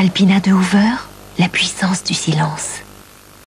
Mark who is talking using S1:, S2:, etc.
S1: Alpina de Hoover, la puissance du silence.